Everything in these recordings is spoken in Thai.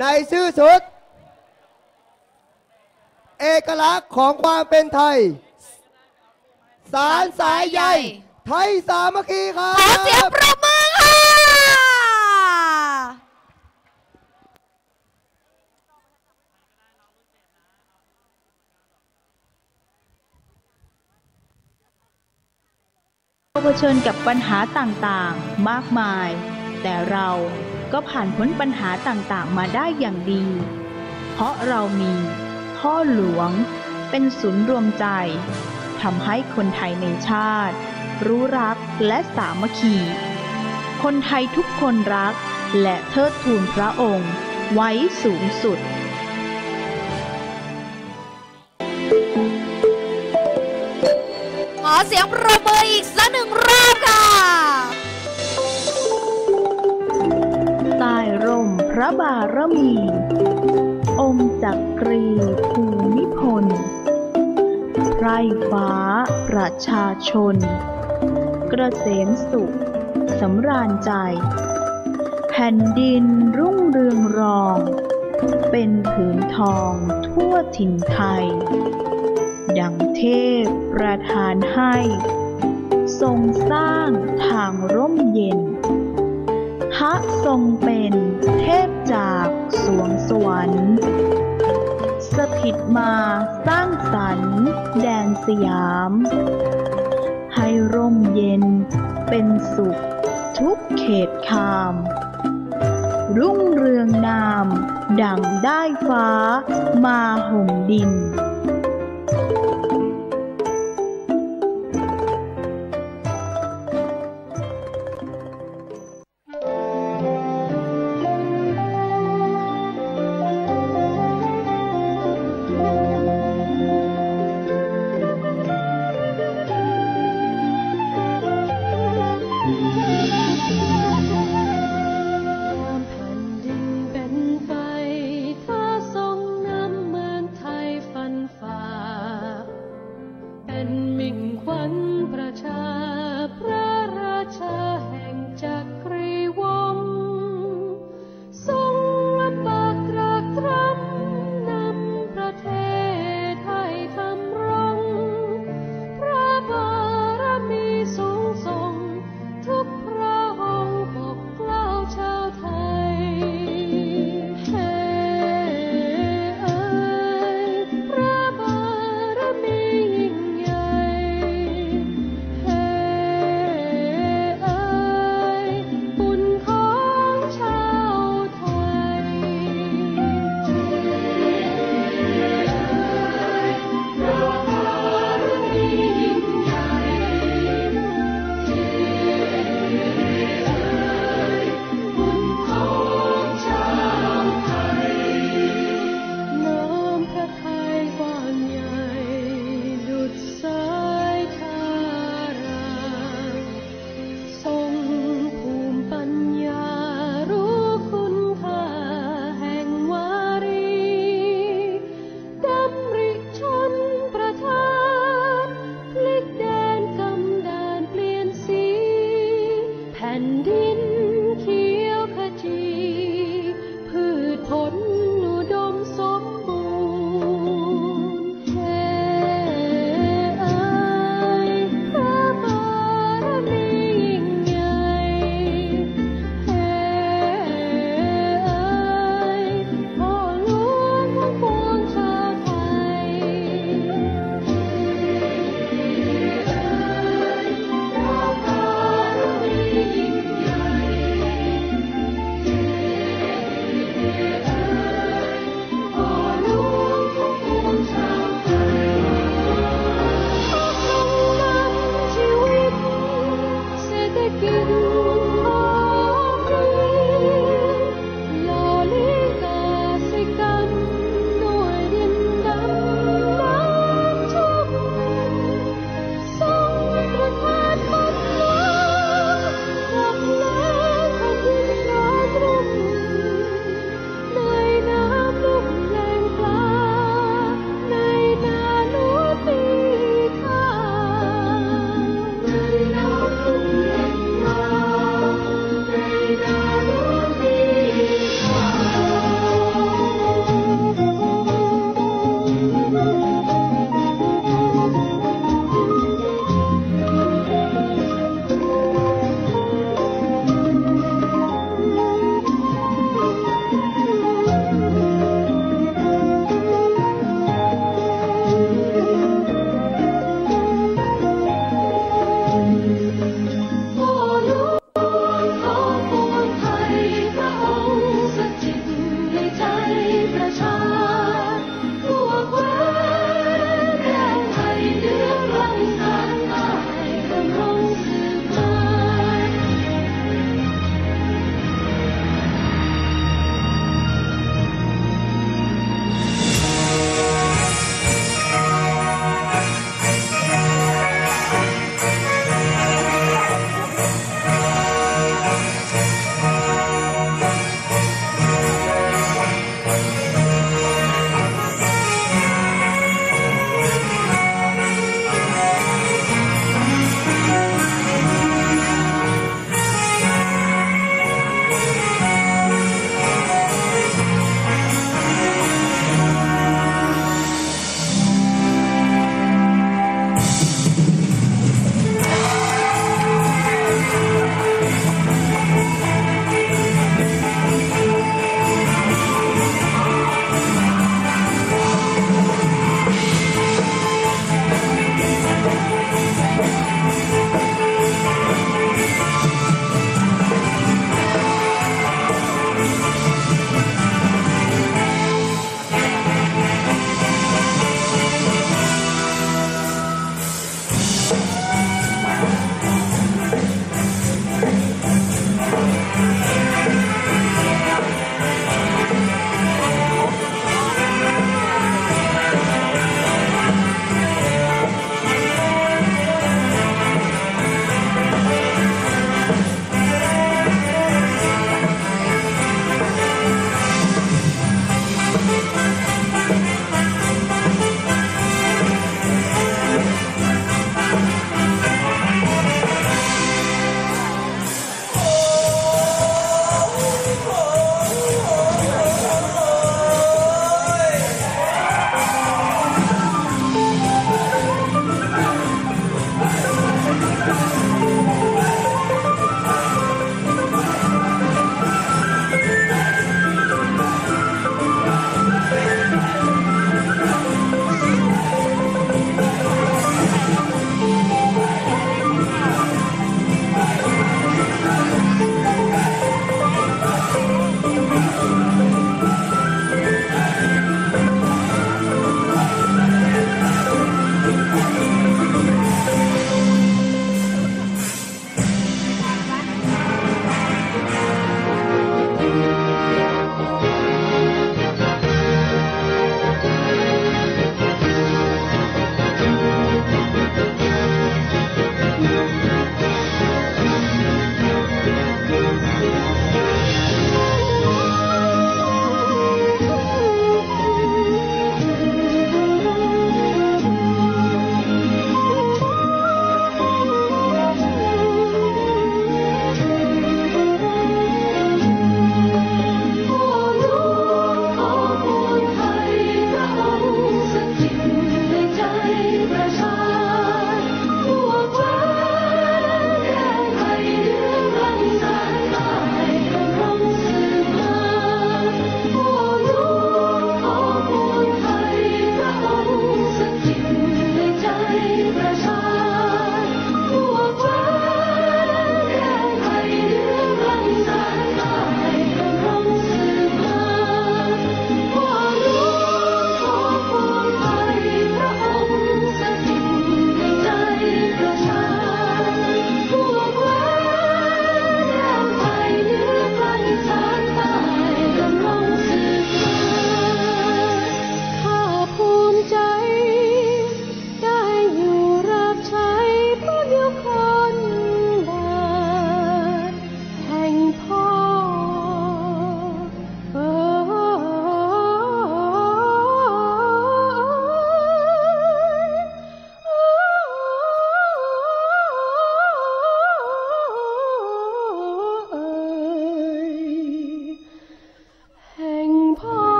ในชื่อสุด เอกลักษณ์ของความเป็นไทย สารสายใยไทยสามัคคีครัขอเสียงบ ปรบมือค่ะเผชิญกับปัญหาต่างๆ มากมาย แต่เราก็ผ่านพ้นปัญหาต่างๆ มาได้อย่างดี เพราะเรามี พ่อหลวงเป็นศูนย์รวมใจทำให้คนไทยในชาติ รู้รักและสามัคคี คนไทยทุกคนรักและเทิดทูนพระองค์ ไว้สูงสุดขอเสียงปรบมืออีกสักหนึ่งรอบ ร่มพระบารมี องค์จักรีภูมิพล ไพรฟ้าประชาชนเกษมสุขสำราญใจ แผ่นดินรุ่งเรืองรอง เป็นผืนทองทั่วถิ่นไทย ดังเทพประทานให้ ทรงสร้างทางร่มเย็น ทรงเป็นเทพจากสวงสวรรค์ สถิตมาสร้างสรรค์แดนสยาม ให้ร่มเย็นเป็นสุขทุกเขตคาม รุ่งเรืองนาม ดังได้ฟ้ามาห่มดิน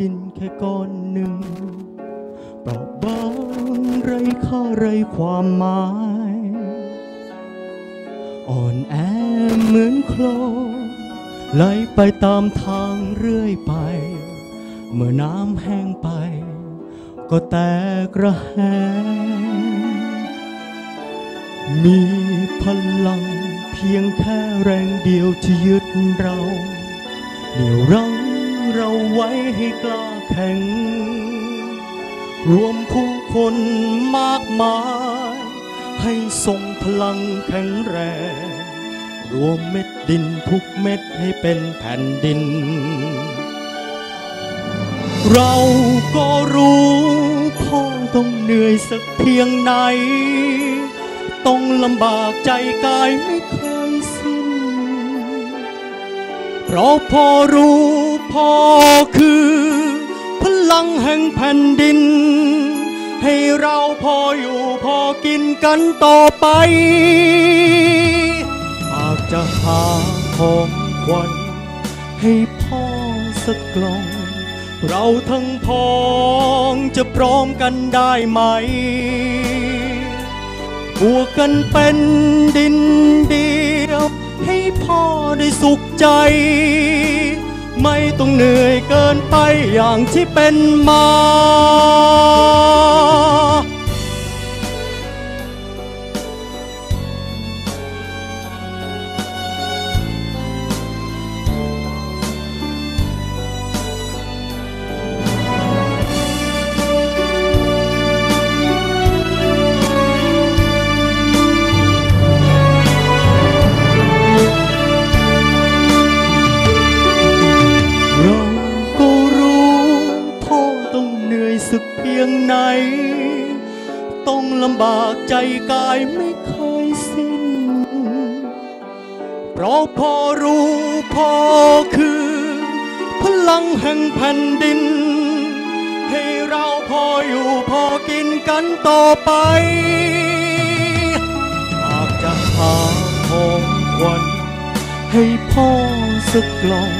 ดินแค่ก้อนหนึ่งเปราะบางไรค่าไรความหมาย อ่อนแอเหมือนโคลนไหลไปตามทางเรื่อยไป เมื่อน้ำแห้งไป ก็แตกระแหงมีพลังเพียงแค่แรงเดียวที่ยึดเราเหนี่ยวรั้ง เราไว้ให้กล้าแข็ง รวมผู้คนมากมาย ให้ทรงพลังแข็งแรง รวมเม็ดดินทุกเม็ดให้เป็นแผ่นดิน เราก็รู้พ่อต้องเหนื่อยสักเพียงไหน ต้องลำบากใจกายไม่เคยสิ้นเพราะพ่อรู้ พ่อคือ พลังแห่งแผ่นดิน ให้เราพออยู่พอกินกันต่อไปหากจะหาของขวัญให้พ่อสักกล่อง เราทั้งพ้องจะพร้อมกันได้ไหมบวกกันเป็นดินเดียว ให้พ่อได้สุขใจ ไม่ต้องเหนื่อยเกินไปอย่างที่เป็นมาำบากใจกายไม่เคยสิ้น เพราะพ่อรู้พ่อคือ พลังแห่งแผ่นดิน ให้เราพออยู่พอกินกันต่อไป หากจะหาของขวัญให้พ่อสักกล่อง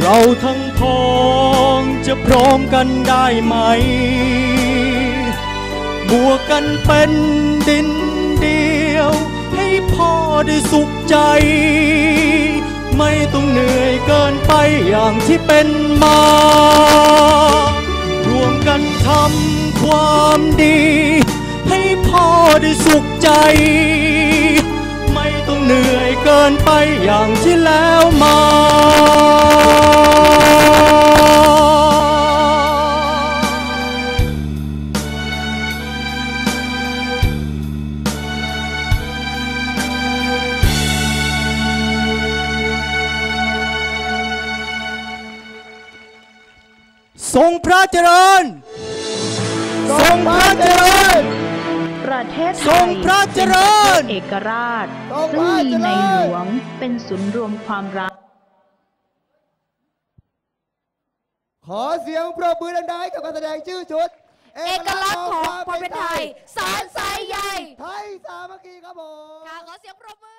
เราทั้งพ้องจะพร้อมกันได้ไหม บวกันเป็นดินเดียว ให้พ่อได้สุขใจ ไม่ต้องเหนื่อยเกินไปอย่างที่เป็นมารวมกันทำความดี ให้พ่อได้สุขใจ ไม่ต้องเหนื่อยเกินไปอย่าง ในหลวงเป็นศูนย์รวมความรัก ขอเสียงปรบมือดังๆให้กับการแสดงชื่อชุด เอกลักษณ์ของความเป็นไทย สารสายใยไทยสามัคคีครับผม ค่ะขอเสียงปรบมือ